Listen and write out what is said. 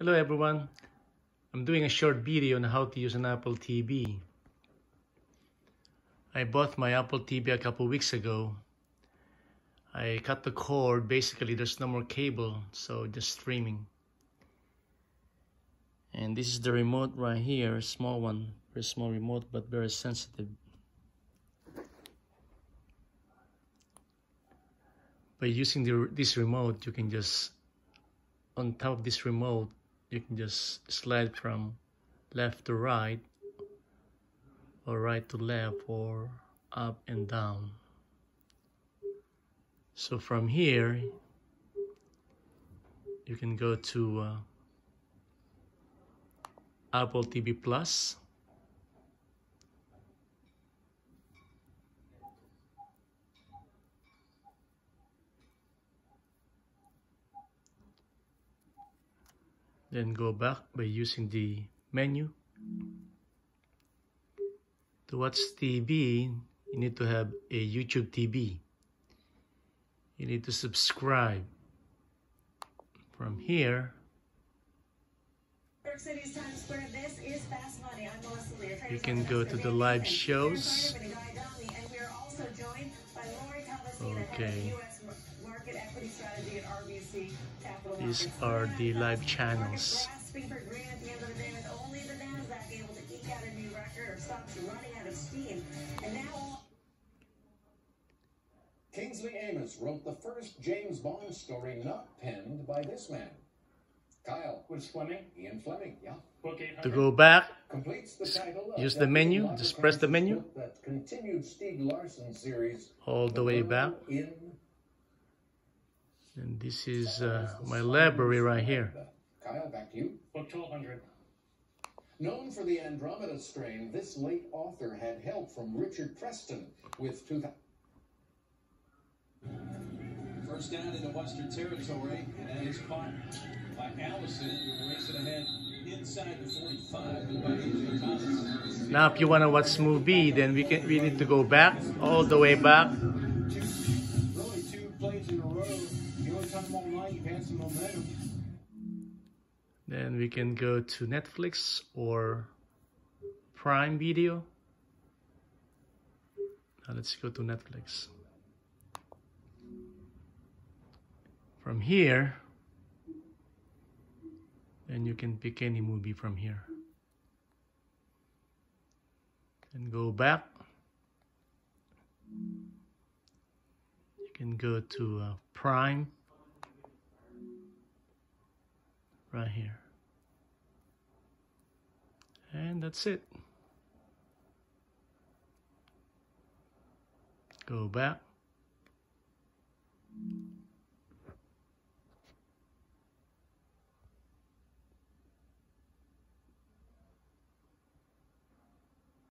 Hello everyone. I'm doing a short video on how to use an Apple TV. I bought my Apple TV a couple weeks ago. I cut the cord, basically there's no more cable, so just streaming. And this is the remote right here, a small one, very small remote but very sensitive. By using the, this remote, you can just, on top of this remote, you can just slide from left to right or right to left or up and down. So from here you can go to uh, Apple TV Plus then go back by using the menu. To watch TV you need to have a YouTube TV you need to subscribe. From here you can go to the live shows. okay these are the live channels. Kingsley Amis wrote the first James Bond story not penned by this man. Kyle. Was Fleming? Ian Fleming, yeah. To go back, the use the menu, just press the menu. That continued Stieg Larsson series. All the way back. In and this is uh, my library right here. Kyle, back to you. Book 1200. Known for the Andromeda strain, this late author had help from Richard Preston with 2000. First down in the Western Territory, and that is caught by Allison, racing ahead inside the 45. Now, if you want to watch movie, then we can we need to go back all the way back. Then we can go to Netflix or Prime Video. Now let's go to Netflix. From here, then you can pick any movie from here. And go back. You can go to uh, Prime. Right here. And that's it. Go back.